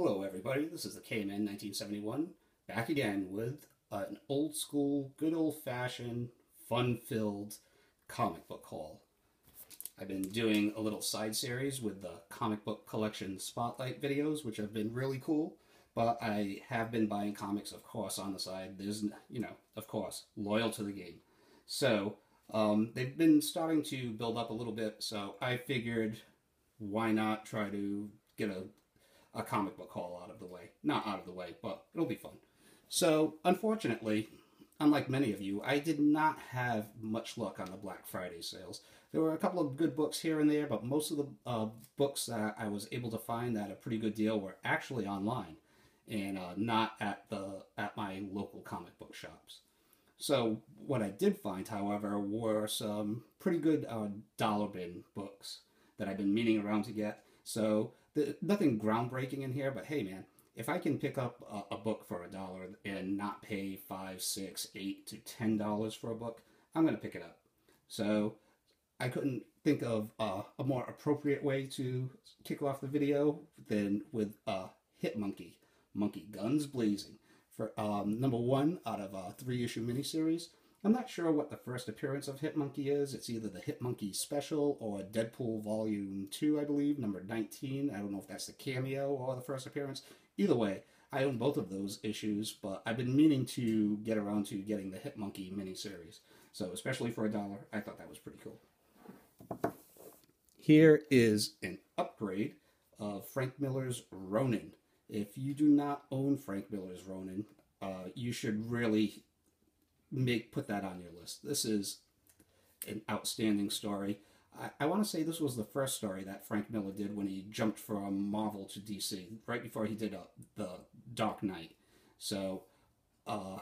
Hello everybody, this is the KMN 1971, back again with an old school, good old fashioned, fun filled comic book haul. I've been doing a little side series with the comic book collection spotlight videos, which have been really cool, but I have been buying comics, of course, on the side. There's, you know, of course, loyal to the game. So, um, they've been starting to build up a little bit, so I figured why not try to get a a comic book haul out of the way. Not out of the way, but it'll be fun. So, unfortunately, unlike many of you, I did not have much luck on the Black Friday sales. There were a couple of good books here and there, but most of the uh, books that I was able to find at a pretty good deal were actually online and uh, not at the at my local comic book shops. So what I did find, however, were some pretty good uh, dollar bin books that I've been meaning around to get. So the, nothing groundbreaking in here, but hey, man, if I can pick up a, a book for a dollar and not pay five, six, eight to ten dollars for a book, I'm gonna pick it up. So I couldn't think of uh, a more appropriate way to kick off the video than with uh, Hit Monkey, Monkey Guns Blazing, for um, number one out of a three issue miniseries. I'm not sure what the first appearance of Hitmonkey is. It's either the Hitmonkey Special or Deadpool Volume 2, I believe, number 19. I don't know if that's the cameo or the first appearance. Either way, I own both of those issues, but I've been meaning to get around to getting the Hit Hitmonkey miniseries. So, especially for a dollar, I thought that was pretty cool. Here is an upgrade of Frank Miller's Ronin. If you do not own Frank Miller's Ronin, uh, you should really make put that on your list. This is an outstanding story. I, I want to say this was the first story that Frank Miller did when he jumped from Marvel to DC, right before he did uh, the Dark Knight. So, uh,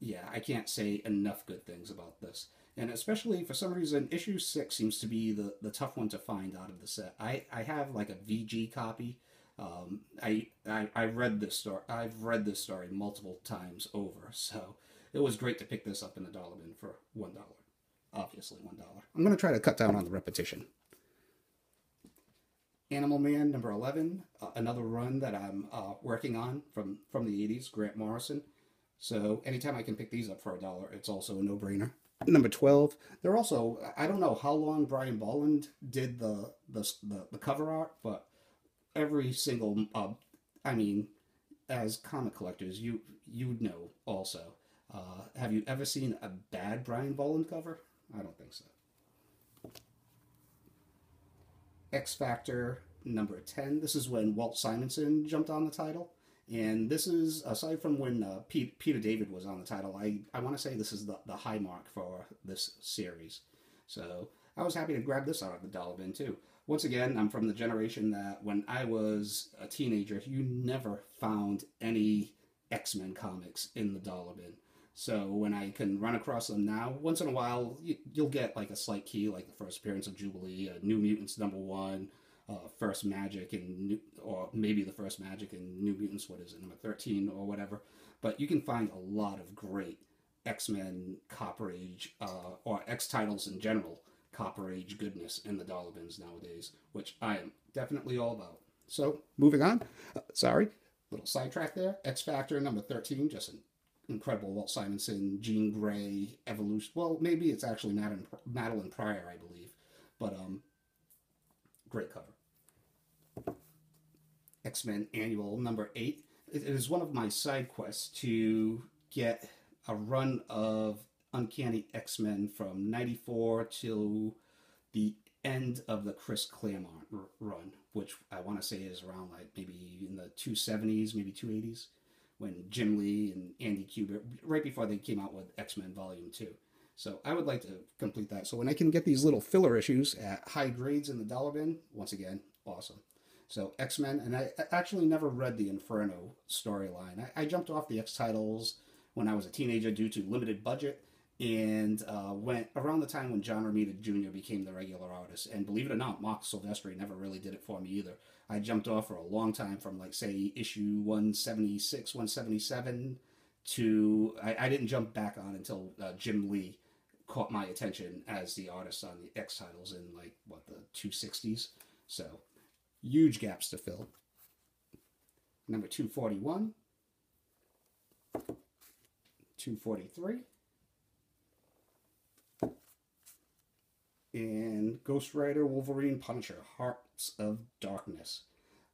yeah, I can't say enough good things about this. And especially for some reason, issue six seems to be the, the tough one to find out of the set. I, I have like a VG copy. Um, I, I I read this story. I've read this story multiple times over. So it was great to pick this up in the dollar bin for one dollar. Obviously, one dollar. I'm going to try to cut down on the repetition. Animal Man number 11, uh, another run that I'm uh, working on from, from the 80s, Grant Morrison. So anytime I can pick these up for a dollar, it's also a no-brainer. Number 12, they're also, I don't know how long Brian Bolland did the, the, the, the cover art, but every single, uh, I mean, as comic collectors, you you know also uh, have you ever seen a bad Brian Bolland cover? I don't think so. X Factor number 10. This is when Walt Simonson jumped on the title. And this is, aside from when uh, Pete, Peter David was on the title, I, I want to say this is the, the high mark for this series. So I was happy to grab this out of the dollar bin too. Once again, I'm from the generation that when I was a teenager, you never found any X Men comics in the dollar bin. So when I can run across them now, once in a while, you, will get like a slight key, like the first appearance of Jubilee, uh, New Mutants number one, uh, first Magik, and New, or maybe the first Magik and New Mutants. What is it, number thirteen or whatever? But you can find a lot of great X Men, Copper Age, uh, or X titles in general, Copper Age goodness in the dollar bins nowadays, which I am definitely all about. So moving on, uh, sorry, little sidetrack there. X Factor number thirteen, just an incredible Walt Simonson, Jean Grey, Evolution. Well, maybe it's actually Madelyne, Madelyne Pryor, I believe, but um, great cover. X Men Annual number eight. It is one of my side quests to get a run of Uncanny X Men from '94 till the end of the Chris Claremont run, which I want to say is around like maybe in the 270s, maybe 280s when Jim Lee and Andy Kubert, right before they came out with X Men Volume 2. So I would like to complete that. So when I can get these little filler issues at high grades in the dollar bin, once again, awesome. So X Men, and I actually never read the Inferno storyline. I, I, jumped off the X titles when I was a teenager due to limited budget, and uh, went around the time when John Romita Jr. became the regular artist. And believe it or not, Marc Silvestri never really did it for me either. I jumped off for a long time from like say issue 176, 177 to I, I didn't jump back on until uh, Jim Lee caught my attention as the artist on the X titles in like what the 260s. So huge gaps to fill. number 241, 243, and Ghost Rider Wolverine Punisher Hearts of Darkness.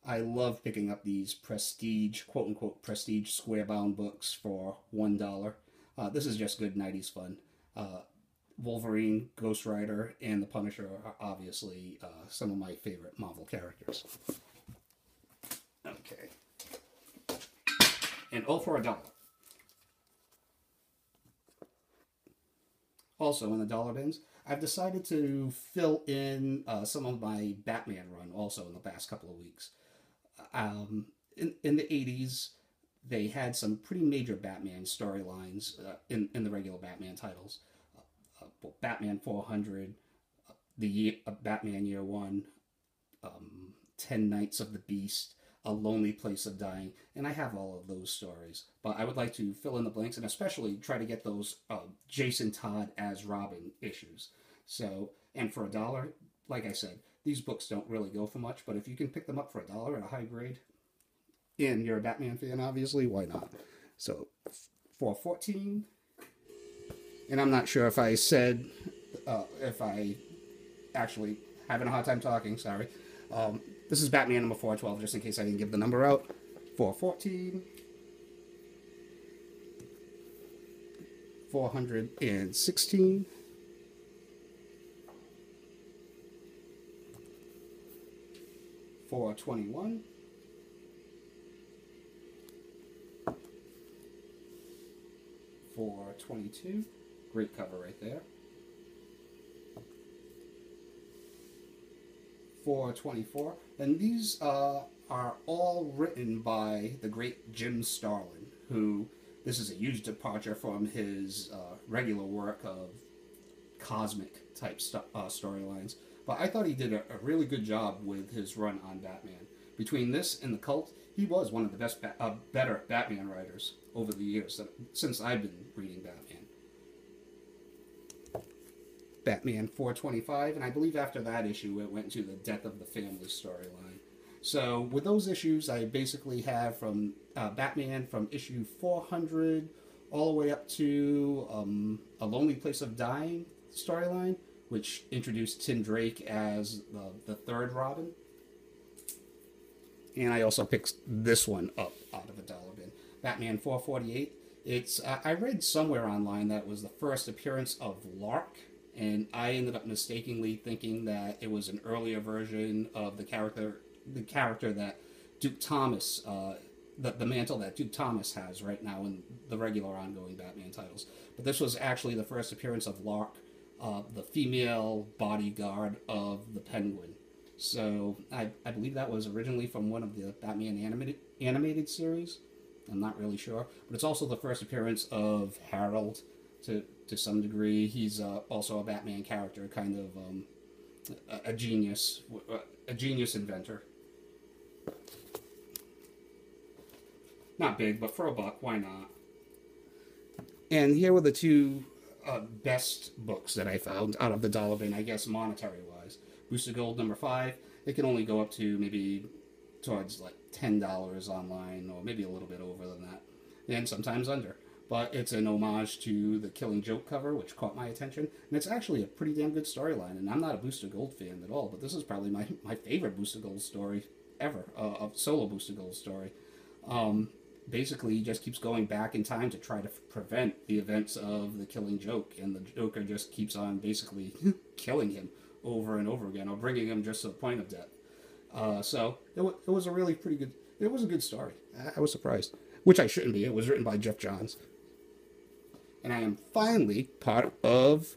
I love picking up these prestige, quote unquote, prestige square bound books for $1. Uh, this is just good 90s fun. Uh, Wolverine, Ghost Rider, and the Punisher are obviously uh, some of my favorite Marvel characters. Okay. And all for a dollar. Also, in the dollar bins, I've decided to fill in uh, some of my Batman run also in the past couple of weeks. Um, in, in the 80s, they had some pretty major Batman storylines uh, in, in the regular Batman titles. Uh, well, Batman 400, uh, the year, uh, Batman Year One, um, Ten Nights of the Beast, A Lonely Place of Dying, and I have all of those stories. But I would like to fill in the blanks and especially try to get those uh, Jason Todd as Robin issues. So, and for a dollar, like I said, these books don't really go for much, but if you can pick them up for a dollar at a high grade, and you're a Batman fan, obviously, why not? So, for 14, and I'm not sure if I said, uh, if I actually having a hard time talking, sorry. Um, this is Batman number 412, just in case I didn't give the number out. 414. 416. Four twenty one. Four twenty two. Great cover right there. 424. And these uh, are all written by the great Jim Starlin, who this is a huge departure from his uh, regular work of cosmic type st- uh, storylines. But I thought he did a, a, really good job with his run on Batman. Between this and the Cult, he was one of the best, ba- uh, better Batman writers over the years that, since I've been reading Batman. Batman 425, and I believe after that issue it went to the Death of the Family storyline. So with those issues, I basically have from uh, Batman from issue 400 all the way up to um, A Lonely Place of Dying storyline, which introduced Tim Drake as the, the third Robin. And I also picked this one up out of a dollar bin. Batman 448. It's uh, I read somewhere online that was the first appearance of Lark and I ended up mistakenly thinking that it was an earlier version of the character, the character that Duke Thomas, uh, the, the mantle that Duke Thomas has right now in the regular ongoing Batman titles. But this was actually the first appearance of Lark, uh, the female bodyguard of the Penguin. So I, I believe that was originally from one of the Batman animated animated series. I'm not really sure, but it's also the first appearance of Harold to to some degree. He's uh, also a Batman character, kind of um, a, a, genius, a genius inventor. Not big, but for a buck, why not? And here were the two uh, best books that I found out of the dollar bin, I guess monetary wise. Booster Gold number five. It can only go up to maybe towards like ten dollars online, or maybe a little bit over than that, and sometimes under but it's an homage to the Killing Joke cover, which caught my attention. And it's actually a pretty damn good storyline. And I'm not a Booster Gold fan at all, but this is probably my, my favorite Booster Gold story ever, uh, a solo Booster Gold story. Um, basically, he just keeps going back in time to try to f- prevent the events of the Killing Joke, and the Joker just keeps on basically killing him over and over again, or bringing him just to the point of death. Uh, so it, w- it was a really pretty good. It was a good story. I, I was surprised, which I shouldn't be. It was written by Geoff Johns and I am finally part of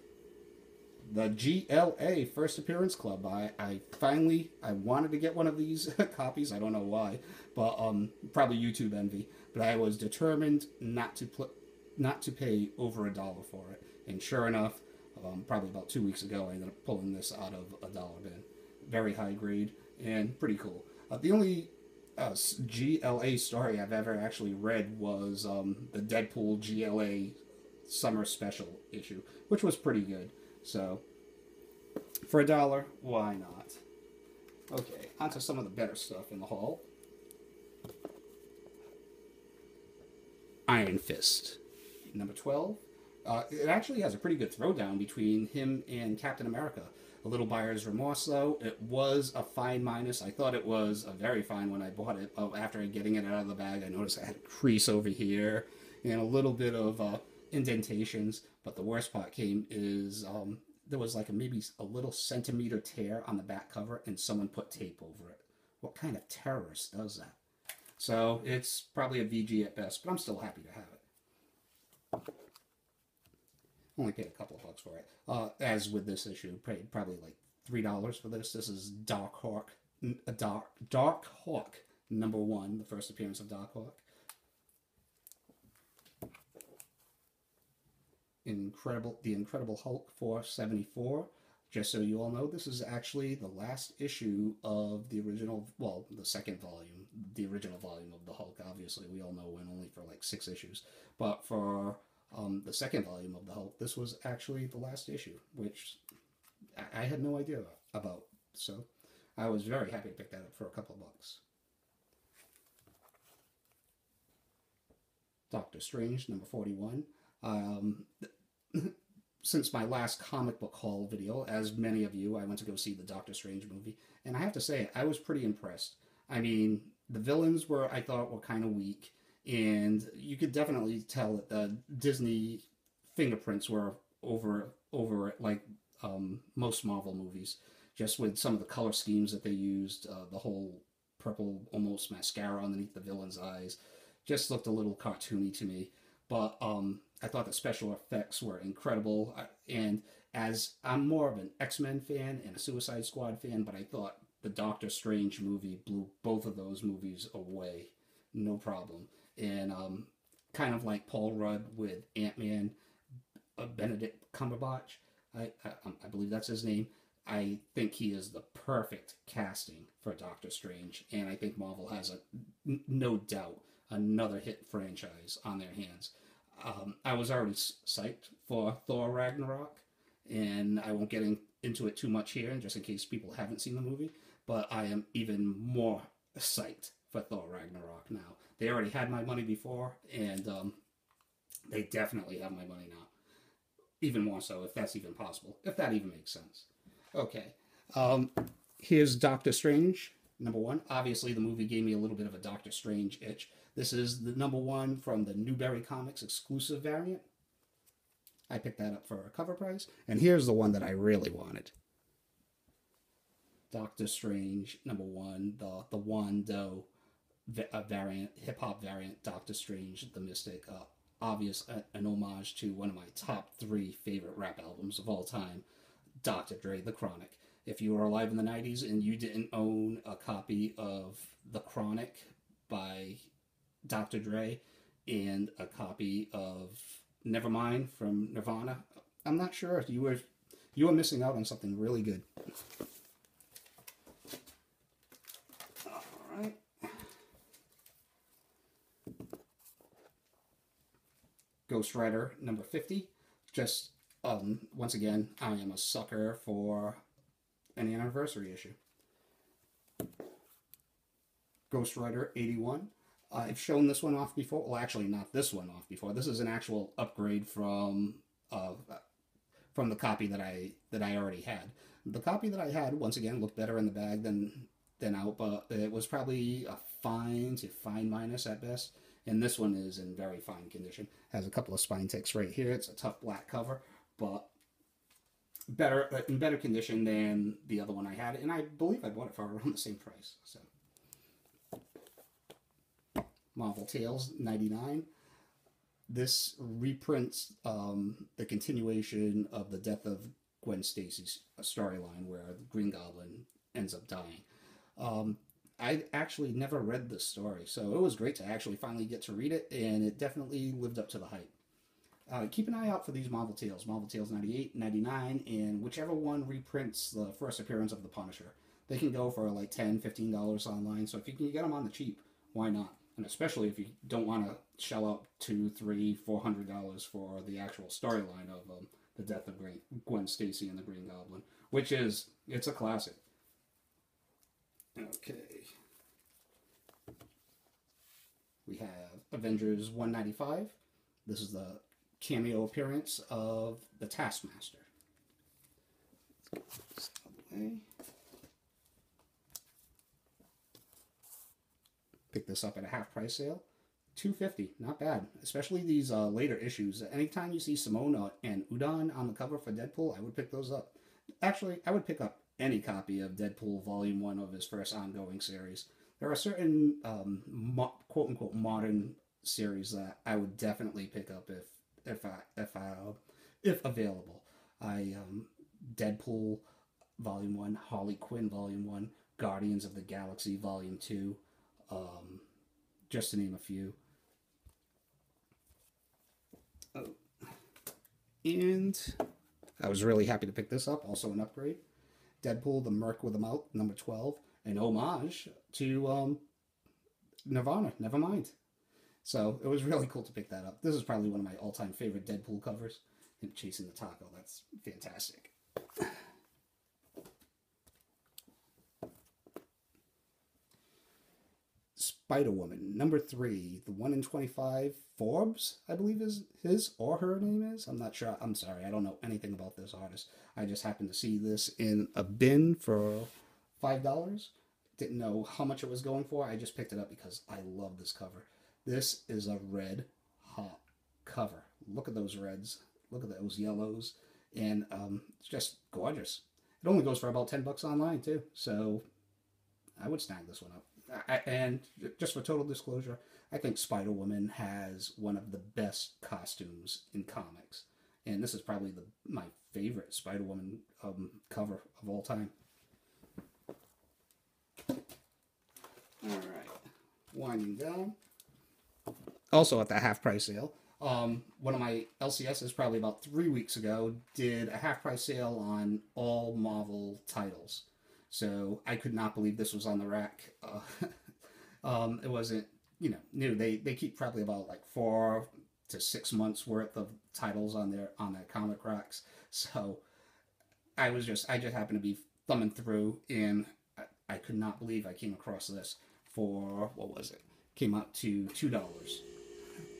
the GLA First Appearance Club. I, I finally I wanted to get one of these copies. I don't know why, but um probably YouTube envy. But I was determined not to put not to pay over a dollar for it. And sure enough, um, probably about two weeks ago, I ended up pulling this out of a dollar bin. Very high grade and pretty cool. Uh, the only uh, GLA story I've ever actually read was um, the Deadpool GLA summer special issue, which was pretty good. So, for a dollar, why not? Okay, onto some of the better stuff in the haul. Iron Fist. Number 12, uh, it actually has a pretty good throwdown between him and Captain America. A little buyer's remorse, though. It was a fine minus. I thought it was a very fine when I bought it. After getting it out of the bag, I noticed I had a crease over here and a little bit of uh, indentations. But the worst part came is um, there was like a maybe a little centimeter tear on the back cover, and someone put tape over it. What kind of terrorist does that? So it's probably a VG at best, but I'm still happy to have it. Only paid a couple of bucks for it. Uh, as with this issue, paid probably like three dollars for this. This is Dark Hawk, a Dark Dark Hawk number one, the first appearance of Dark Hawk. Incredible, the Incredible Hulk 474. Just so you all know, this is actually the last issue of the original, well, the second volume, the original volume of the Hulk. Obviously, we all know went only for like six issues, but for um, the second volume of the Hulk, this was actually the last issue, which I had no idea about. So I was very happy to pick that up for a couple of bucks. Doctor Strange, number 41. Um, since my last comic book haul video, as many of you, I went to go see the Doctor Strange movie, and I have to say, I was pretty impressed. I mean, the villains were, I thought, were kind of weak, and you could definitely tell that the Disney fingerprints were over over like um, most Marvel movies, just with some of the color schemes that they used, uh, the whole purple almost mascara underneath the villain's eyes, just looked a little cartoony to me. But um, thought the special effects were incredible. And as I'm more of an X Men fan and a Suicide Squad fan, but I thought the Doctor Strange movie blew both of those movies away, no problem. And um, kind of like Paul Rudd with Ant Man, uh, Benedict Cumberbatch, I, I, um, I believe that's his name. I think he is the perfect casting for Doctor Strange, and I think Marvel has a n- no doubt another hit franchise on their hands. Um, I was already psyched for Thor Ragnarok, and I won't get in, into it too much here, just in case people haven't seen the movie. But I am even more psyched for Thor Ragnarok now. They already had my money before, and um, they definitely have my money now. Even more so, if that's even possible, if that even makes sense. Okay, um, here's Doctor Strange, number one. Obviously, the movie gave me a little bit of a Doctor Strange itch. This is the number one from the Newbury Comics exclusive variant. I picked that up for a cover price. And here's the one that I really wanted. Doctor Strange, number one, the the Wando variant, hip hop variant, Doctor Strange, the Mystic. Uh, obvious, uh, an homage to one of my top three favorite rap albums of all time, Dr. Dre, The Chronic. If you were alive in the 90s and you didn't own a copy of The Chronic by Dr. Dre and a copy of Nevermind from Nirvana. I'm not sure if you were you were missing out on something really good. All right. Ghost Rider number 50. Just um, once again, I am a sucker for an anniversary issue. Ghost Rider 81. I've shown this one off before. Well, actually, not this one off before. This is an actual upgrade from uh, from the copy that I that I already had. The copy that I had, once again, looked better in the bag than than out, but it was probably a fine to fine minus at best. And this one is in very fine condition. Has a couple of spine ticks right here. It's a tough black cover, but better in better condition than the other one I had. And I believe I bought it for around the same price. So. Marvel Tales 99. This reprints um, the continuation of the death of Gwen Stacy's storyline where the Green Goblin ends up dying. Um, I actually never read this story, so it was great to actually finally get to read it, and it definitely lived up to the hype. Uh, keep an eye out for these Marvel Tales, Marvel Tales 98, 99, and whichever one reprints the first appearance of the Punisher. They can go for like $10, $15 online, so if you can get them on the cheap, why not? And especially if you don't want to shell out two, three, four hundred dollars for the actual storyline of um, the death of Green, Gwen Stacy and the Green Goblin, which is it's a classic. Okay, we have Avengers 195. This is the cameo appearance of the Taskmaster. Pick this up at a half price sale. 250 not bad. Especially these uh, later issues. Anytime you see simona and udon on the cover for deadpool i would pick those up. Actually i would pick up any copy of deadpool volume one of his first ongoing series. There are certain um, mo- quote unquote modern series that i would definitely pick up if if i if i if available. I um, deadpool volume one harley quinn volume one guardians of the galaxy volume two um, just to name a few Oh. And I was really happy to pick this up. Also an upgrade. Deadpool, the Merc with a Mouth, number 12. An homage to um, Nirvana, Nevermind. So it was really cool to pick that up. This is probably one of my all-time favorite Deadpool covers. And Chasing the Taco, that's fantastic. Spider Woman, number three, the one in 25 Forbes, I believe is his or her name is. I'm not sure. I'm sorry. I don't know anything about this artist. I just happened to see this in a bin for $5. Didn't know how much it was going for. I just picked it up because I love this cover. This is a red hot cover. Look at those reds. Look at those yellows. And um, it's just gorgeous. It only goes for about 10 bucks online, too. So I would snag this one up. I, and just for total disclosure, I think Spider Woman has one of the best costumes in comics, and this is probably the my favorite Spider Woman um, cover of all time. All right, winding down. Also at the half price sale, um, one of my LCSs probably about three weeks ago did a half price sale on all Marvel titles. So I could not believe this was on the rack. Uh, um, it wasn't, you know, new. They they keep probably about like four to six months worth of titles on their on their comic racks. So I was just I just happened to be thumbing through and I, I could not believe I came across this for what was it? Came out to two dollars.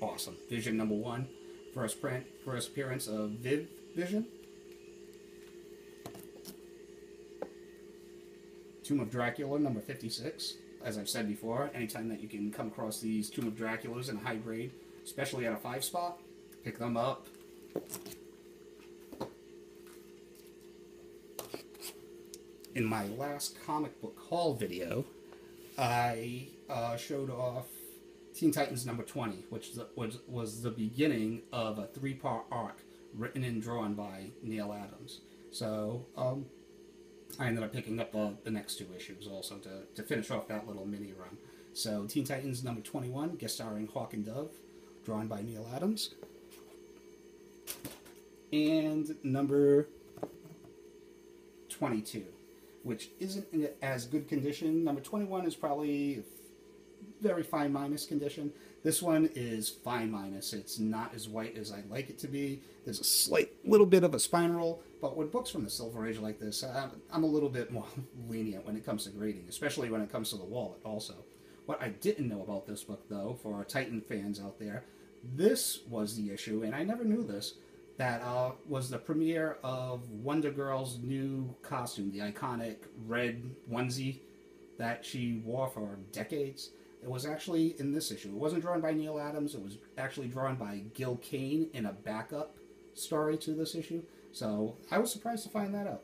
Awesome. Vision number one, first print, first appearance of Viv Vision. Tomb of Dracula, number 56. As I've said before, anytime that you can come across these Tomb of Draculas in high grade, especially at a five spot, pick them up. In my last comic book haul video, I uh, showed off Teen Titans number 20, which was, was the beginning of a three part arc written and drawn by Neal Adams. So, um, I ended up picking up the, the next two issues also to, to finish off that little mini run. So Teen Titans number 21, guest starring Hawk and Dove, drawn by Neal Adams. And number 22, which isn't in as good condition. Number 21 is probably very fine minus condition. This one is fine minus. It's not as white as I'd like it to be. There's a slight little bit of a spine roll, but with books from the Silver Age like this, I'm a little bit more lenient when it comes to grading, especially when it comes to the wallet also. What I didn't know about this book, though, for our Titan fans out there, this was the issue, and I never knew this, that uh, was the premiere of Wonder Girl's new costume, the iconic red onesie that she wore for decades. It was actually in this issue. It wasn't drawn by Neal Adams. It was actually drawn by Gil Kane in a backup story to this issue. So I was surprised to find that out.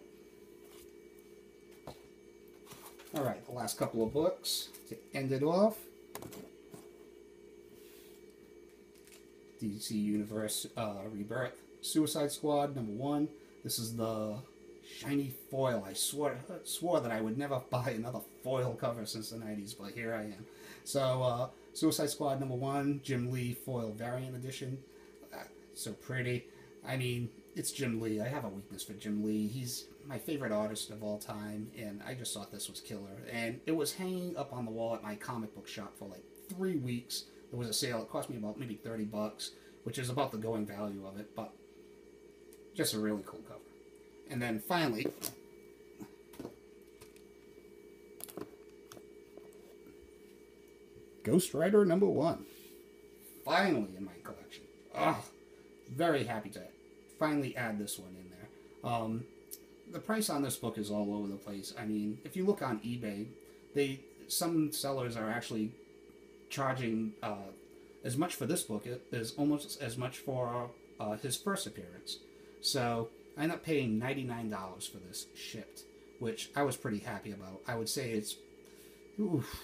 All right, the last couple of books to end it off. DC Universe uh, Rebirth Suicide Squad number one. This is the shiny foil. I swore swore that I would never buy another foil cover since the 90s, but here I am. So, uh, Suicide Squad number one, Jim Lee foil variant edition. Uh, so pretty. I mean, it's Jim Lee. I have a weakness for Jim Lee. He's my favorite artist of all time, and I just thought this was killer. And it was hanging up on the wall at my comic book shop for like three weeks. There was a sale. It cost me about maybe 30 bucks, which is about the going value of it, but just a really cool cover. And then finally, Ghost Rider number one. finally in my collection. Oh, very happy to finally add this one in there. Um, the price on this book is all over the place. I mean, if you look on eBay, they some sellers are actually charging uh, as much for this book as almost as much for uh, his first appearance. So I end up paying ninety nine dollars for this shipped, which I was pretty happy about. I would say it's oof,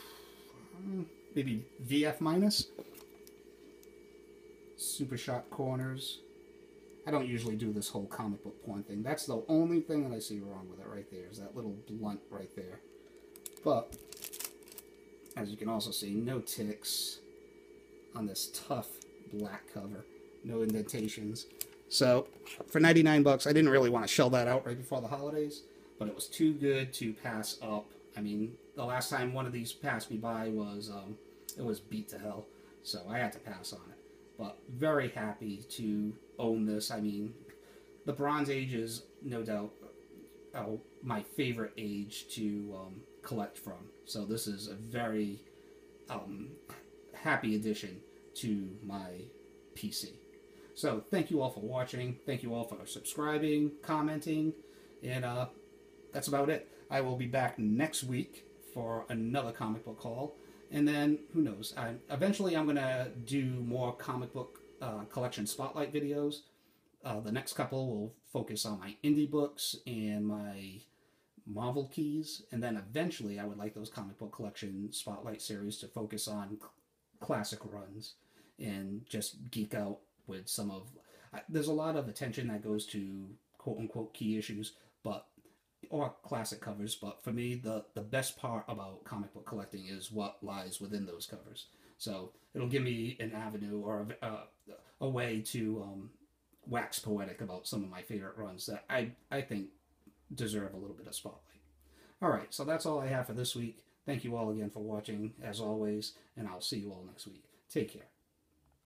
maybe VF minus. Super sharp corners. I don't usually do this whole comic book porn thing. That's the only thing that I see wrong with it right there, is that little blunt right there. But, as you can also see, no ticks on this tough black cover. No indentations. So, for 99 bucks, I didn't really want to shell that out right before the holidays, but it was too good to pass up. I mean, the last time one of these passed me by was, um, it was beat to hell, so I had to pass on it. But very happy to own this. I mean, the Bronze Age is no doubt uh, my favorite age to um, collect from. So this is a very um, happy addition to my PC. So thank you all for watching. Thank you all for subscribing, commenting, and uh, that's about it. I will be back next week for another comic book haul, and then who knows? I, eventually, I'm gonna do more comic book uh, collection spotlight videos. Uh, the next couple will focus on my indie books and my Marvel keys, and then eventually, I would like those comic book collection spotlight series to focus on classic runs and just geek out with some of. There's a lot of attention that goes to quote unquote key issues, but or classic covers. But for me, the the best part about comic book collecting is what lies within those covers. So it'll give me an avenue or a, a, a way to um, wax poetic about some of my favorite runs that I I think deserve a little bit of spotlight. All right, so that's all I have for this week. Thank you all again for watching, as always, and I'll see you all next week. Take care.